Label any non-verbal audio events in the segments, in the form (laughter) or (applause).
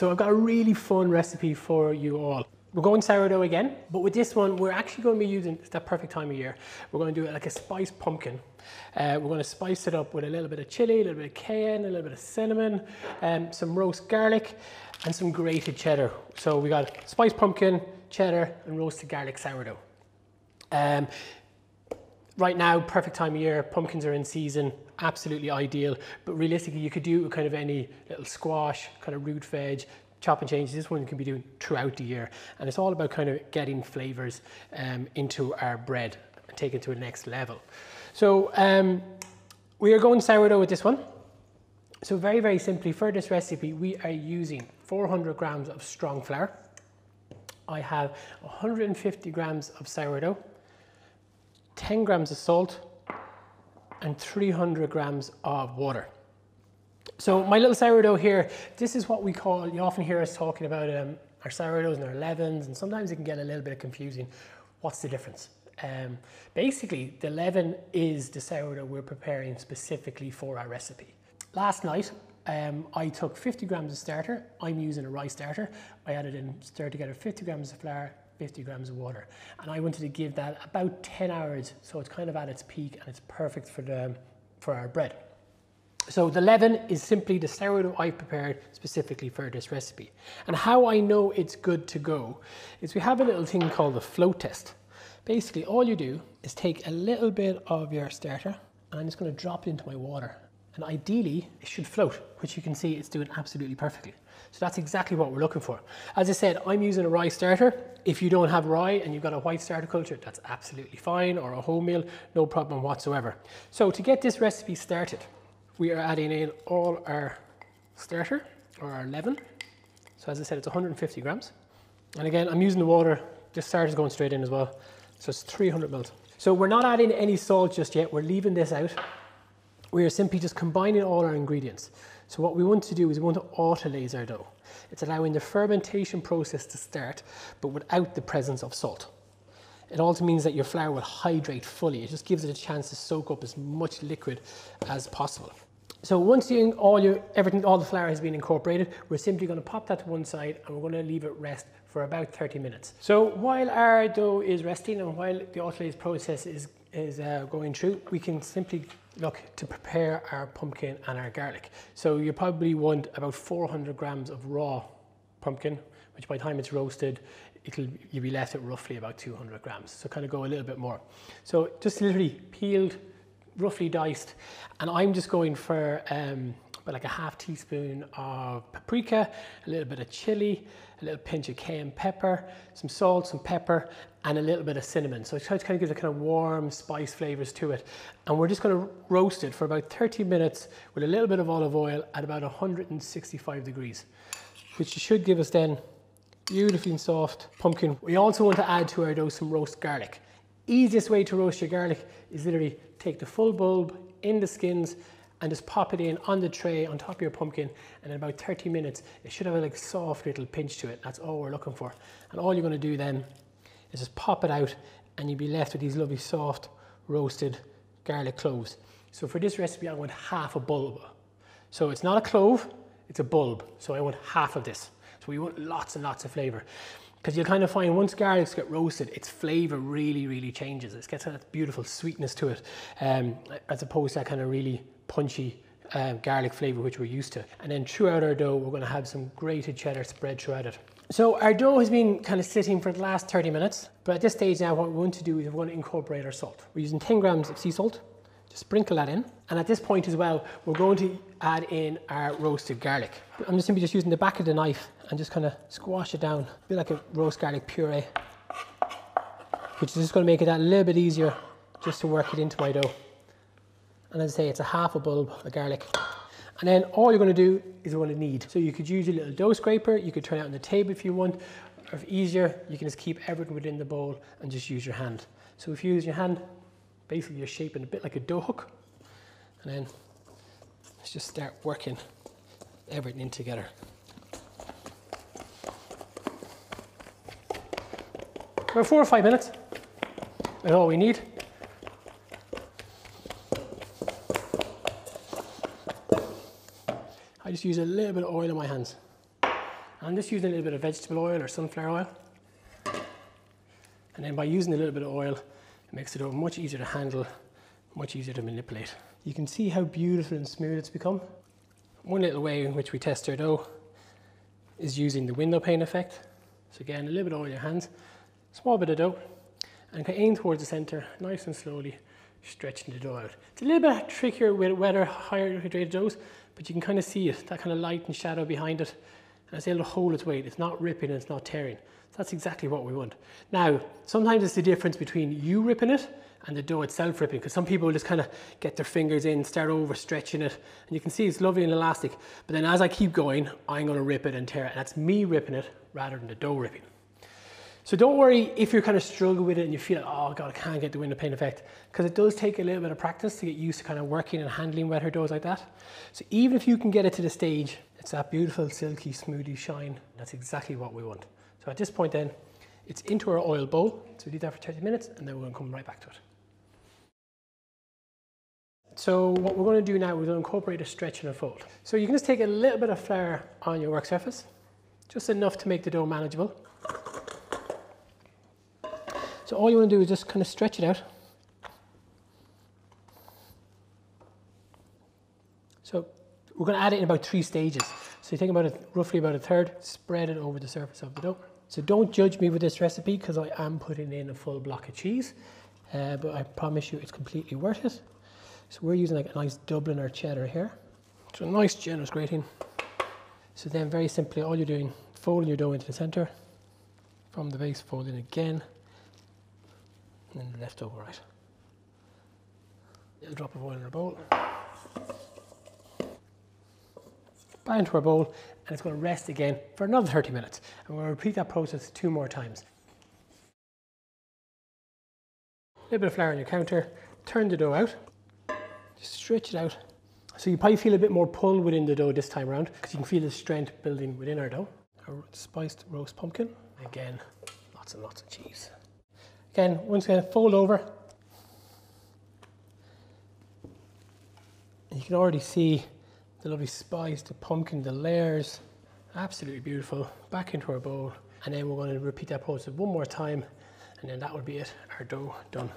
So I've got a really fun recipe for you all. We're going sourdough again, but with this one, we're actually going to be using, it's that perfect time of year, we're going to do it like a spiced pumpkin. Uh, we're going to spice it up with a little bit of chili, a little bit of cayenne, a little bit of cinnamon, um, some roast garlic, and some grated cheddar. So we got spiced pumpkin, cheddar, and roasted garlic sourdough. Um, right now, perfect time of year, pumpkins are in season, absolutely ideal. But realistically, you could do kind of any little squash, kind of root veg, chop and change. This one you can be doing throughout the year. And it's all about kind of getting flavors um, into our bread and it to a next level. So um, we are going sourdough with this one. So very, very simply for this recipe, we are using 400 grams of strong flour. I have 150 grams of sourdough, 10 grams of salt, and 300 grams of water. So my little sourdough here, this is what we call, you often hear us talking about um, our sourdoughs and our leavens, and sometimes it can get a little bit confusing. What's the difference? Um, basically, the leaven is the sourdough we're preparing specifically for our recipe. Last night, um, I took 50 grams of starter. I'm using a rye starter. I added in, stirred together 50 grams of flour, 50 grams of water. And I wanted to give that about 10 hours so it's kind of at its peak and it's perfect for, the, for our bread. So the leaven is simply the sourdough I've prepared specifically for this recipe. And how I know it's good to go is we have a little thing called the float test. Basically, all you do is take a little bit of your starter and I'm just going to drop it into my water. And ideally, it should float, which you can see it's doing absolutely perfectly. So that's exactly what we're looking for. As I said, I'm using a rye starter. If you don't have rye and you've got a white starter culture, that's absolutely fine, or a wholemeal, no problem whatsoever. So to get this recipe started, we are adding in all our starter, or our leaven. So as I said, it's 150 grams. And again, I'm using the water. This starter is going straight in as well. So it's 300 mils. So we're not adding any salt just yet. We're leaving this out. We are simply just combining all our ingredients. So what we want to do is we want to autolyse our dough. It's allowing the fermentation process to start, but without the presence of salt. It also means that your flour will hydrate fully. It just gives it a chance to soak up as much liquid as possible. So once you, all your everything, all the flour has been incorporated, we're simply going to pop that to one side and we're going to leave it rest for about 30 minutes. So while our dough is resting and while the autolyse process is is uh, going through, we can simply look to prepare our pumpkin and our garlic. So you probably want about 400 grams of raw pumpkin, which by the time it's roasted, it'll you'll be left at roughly about 200 grams. So kind of go a little bit more. So just literally peeled, roughly diced, and I'm just going for um, about like a half teaspoon of paprika, a little bit of chili, a little pinch of cayenne pepper, some salt, some pepper, and a little bit of cinnamon. So it kind of gives a kind of warm spice flavors to it. And we're just going to roast it for about 30 minutes with a little bit of olive oil at about 165 degrees, which should give us then beautifully soft pumpkin. We also want to add to our dough some roast garlic. Easiest way to roast your garlic is literally take the full bulb in the skins and just pop it in on the tray on top of your pumpkin and in about 30 minutes it should have a like soft little pinch to it. That's all we're looking for. And all you're going to do then is just pop it out and you'll be left with these lovely soft roasted garlic cloves. So for this recipe I want half a bulb. So it's not a clove, it's a bulb. So I want half of this. So we want lots and lots of flavor because you'll kind of find once garlics get roasted, its flavor really, really changes. It gets that beautiful sweetness to it, um, as opposed to that kind of really punchy um, garlic flavor which we're used to. And then throughout our dough, we're going to have some grated cheddar spread throughout it. So our dough has been kind of sitting for the last 30 minutes, but at this stage now, what we want to do is we're going to incorporate our salt. We're using 10 grams of sea salt, just sprinkle that in. And at this point as well, we're going to add in our roasted garlic. I'm just simply just using the back of the knife and just kind of squash it down, a bit like a roast garlic puree, which is just going to make it a little bit easier just to work it into my dough. And as I say, it's a half a bulb of garlic. And then all you're going to do is what to knead. So you could use a little dough scraper, you could turn it out on the table if you want, or if easier, you can just keep everything within the bowl and just use your hand. So if you use your hand, basically you're shaping a bit like a dough hook. And then let's just start working everything in together. About four or five minutes, is all we need. I just use a little bit of oil on my hands. I'm just using a little bit of vegetable oil or sunflower oil. And then by using a little bit of oil, it makes it much easier to handle, much easier to manipulate. You can see how beautiful and smooth it's become. One little way in which we test our dough is using the window pane effect. So again, a little bit of oil in your hands, small bit of dough, and aim towards the center, nice and slowly stretching the dough out. It's a little bit trickier with wetter, higher hydrated doughs, but you can kind of see it, that kind of light and shadow behind it. And it's able to hold its weight. It's not ripping and it's not tearing. So that's exactly what we want. Now, sometimes it's the difference between you ripping it and the dough itself ripping, because some people just kind of get their fingers in, start over stretching it, and you can see it's lovely and elastic. But then as I keep going, I'm gonna rip it and tear it, and that's me ripping it rather than the dough ripping. So don't worry if you're kind of struggling with it and you feel like, oh God, I can't get the window pane effect, because it does take a little bit of practice to get used to kind of working and handling wetter doughs like that. So even if you can get it to the stage, it's that beautiful, silky, smoothie shine. That's exactly what we want. So at this point then, it's into our oil bowl. So we do that for 30 minutes and then we're gonna come right back to it. So what we're going to do now, we're to incorporate a stretch and a fold. So you can just take a little bit of flour on your work surface, just enough to make the dough manageable. So all you want to do is just kind of stretch it out. So we're going to add it in about three stages. So you about a, roughly about a third, spread it over the surface of the dough. So don't judge me with this recipe because I am putting in a full block of cheese, uh, but I promise you it's completely worth it. So we're using like a nice Dubliner cheddar here. So a nice generous grating. So then very simply all you're doing, folding your dough into the center, from the base folding again, and then the left over right. Little drop of oil in our bowl. Back into our bowl and it's going to rest again for another 30 minutes. And we'll repeat that process two more times. A little bit of flour on your counter, turn the dough out, just stretch it out. So you probably feel a bit more pull within the dough this time around because you can feel the strength building within our dough. Our spiced roast pumpkin. Again, lots and lots of cheese. Again, once again, fold over. You can already see the lovely spice, the pumpkin, the layers. Absolutely beautiful. Back into our bowl. And then we're going to repeat that process one more time. And then that would be it, our dough done.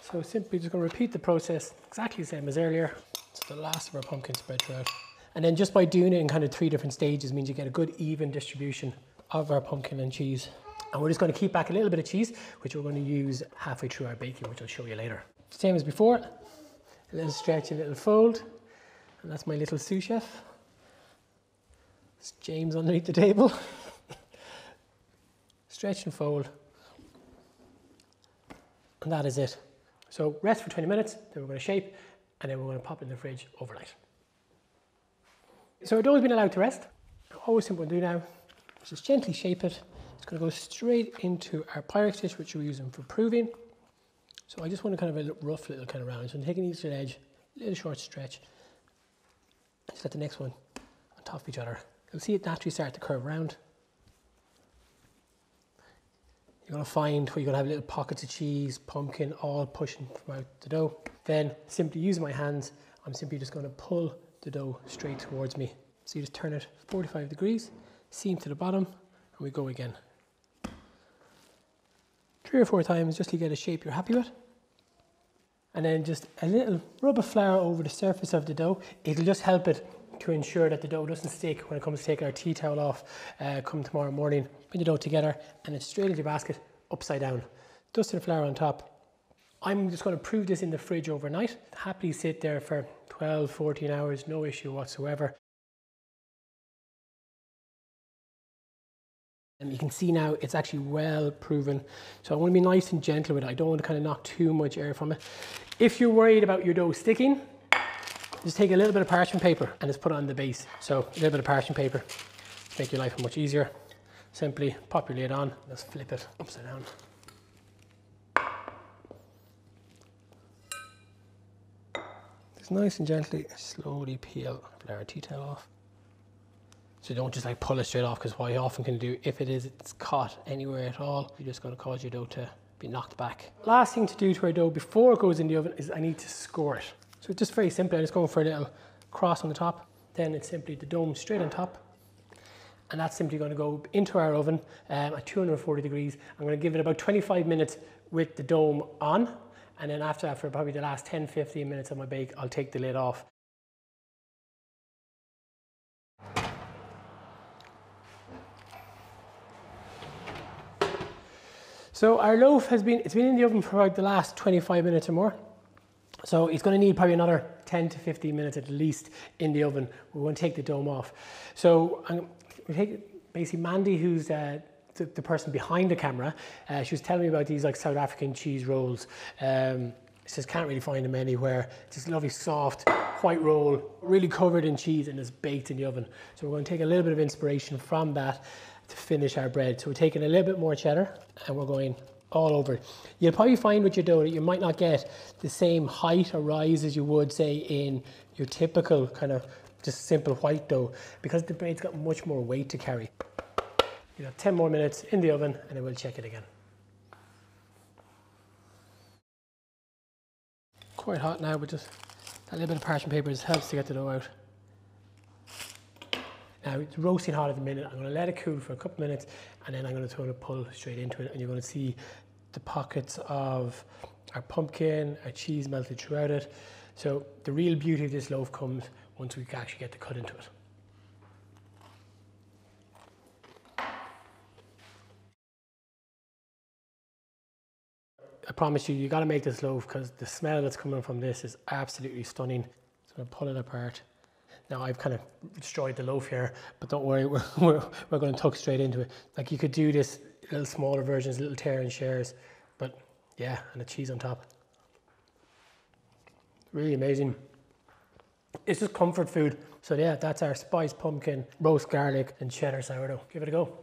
So simply just going to repeat the process exactly the same as earlier. So the last of our pumpkin spread throughout. And then just by doing it in kind of three different stages means you get a good even distribution of our pumpkin and cheese. And we're just going to keep back a little bit of cheese, which we're going to use halfway through our baking, which I'll show you later. Same as before, a little stretch, a little fold. And that's my little sous chef. It's James underneath the table. (laughs) stretch and fold. And that is it. So rest for 20 minutes, then we're going to shape, and then we're going to pop it in the fridge overnight. So our dough's been allowed to rest. Always simple to do now. Just gently shape it. It's going to go straight into our Pyrex dish, which we're using for proving. So I just want to kind of a rough little kind of round. So I'm taking each edge, a little short stretch. Just let the next one on top of each other. You'll see it naturally start to curve around. You're going to find where you're going to have little pockets of cheese, pumpkin, all pushing from out the dough. Then simply using my hands, I'm simply just going to pull the dough straight towards me. So you just turn it 45 degrees, seam to the bottom, and we go again. Three or four times just to get a shape you're happy with. And then just a little rub of flour over the surface of the dough. It'll just help it to ensure that the dough doesn't stick when it comes to taking our tea towel off uh, come tomorrow morning. Put the dough together and then straight into your basket, upside down. Dust the flour on top. I'm just going to prove this in the fridge overnight. Happily sit there for 12, 14 hours, no issue whatsoever. And you can see now it's actually well proven. So I want to be nice and gentle with it. I don't want to kind of knock too much air from it. If you're worried about your dough sticking, just take a little bit of parchment paper and just put it on the base. So a little bit of parchment paper, make your life much easier. Simply pop your lid on, just flip it upside down. Just nice and gently, slowly peel our tea towel off. So don't just like pull it straight off because what you often can do, if it is, it's caught anywhere at all, you're just going to cause your dough to be knocked back. Last thing to do to our dough before it goes in the oven is I need to score it. So it's just very simply, I'm just going for a little cross on the top, Then it's simply the dome straight on top. And that's simply going to go into our oven um, at 240 degrees. I'm going to give it about 25 minutes with the dome on. And then after that, for probably the last 10, 15 minutes of my bake, I'll take the lid off. So our loaf has been, it's been in the oven for about the last 25 minutes or more. So it's going to need probably another 10 to 15 minutes at least in the oven. We're going to take the dome off. So take basically Mandy, who's uh, the, the, person behind the camera. Uh, she was telling me about these like South African cheese rolls. Um, says can't really find them anywhere. It's this lovely soft white roll, really covered in cheese and is baked in the oven. So we're going to take a little bit of inspiration from that to finish our bread. So we're taking a little bit more cheddar and we're going all over. You'll probably find with your dough that you might not get the same height or rise as you would say in your typical kind of just simple white dough because the bread's got much more weight to carry. You know, 10 more minutes in the oven and then we'll check it again. Quite hot now, but just a little bit of parchment paper just helps to get the dough out. Now it's roasting hot at the minute. I'm going to let it cool for a couple minutes and then I'm going to throw the pull straight into it and you're going to see the pockets of our pumpkin, our cheese melted throughout it. So the real beauty of this loaf comes once we actually get the cut into it. I promise you, you got to make this loaf because the smell that's coming from this is absolutely stunning. So I'm pull it apart. Now I've kind of destroyed the loaf here, but don't worry, (laughs) we're, we're, we're going to tuck straight into it. Like you could do this little smaller versions, little tear and shares, but yeah, and the cheese on top. Really amazing. It's just comfort food. So yeah, that's our spiced pumpkin, roast garlic and cheddar sourdough. Give it a go.